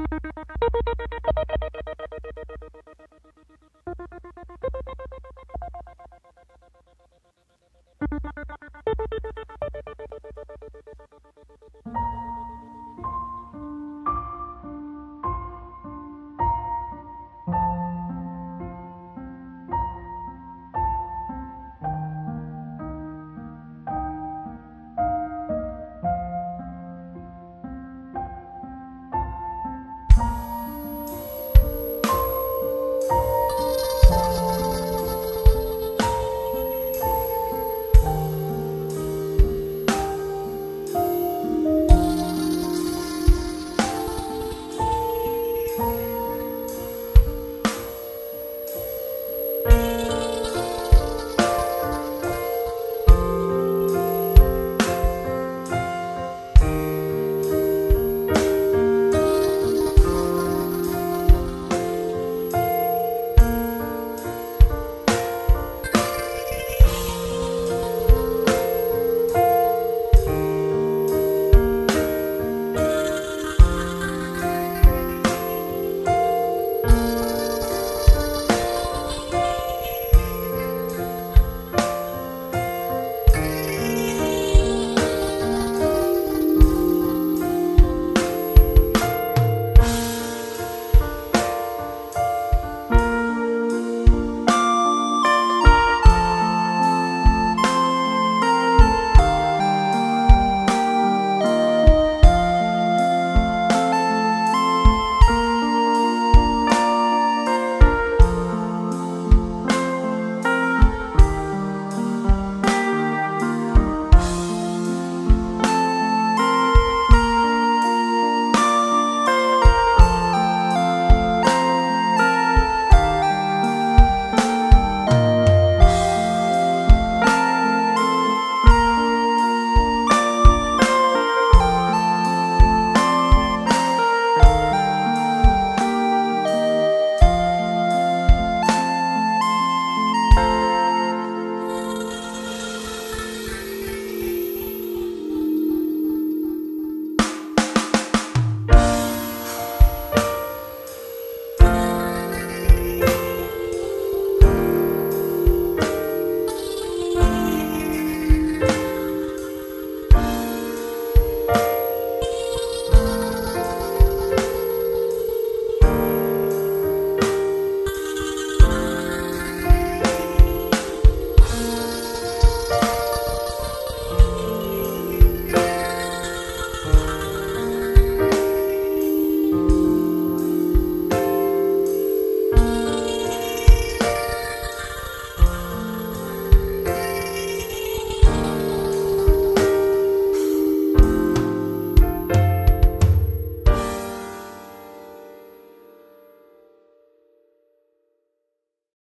you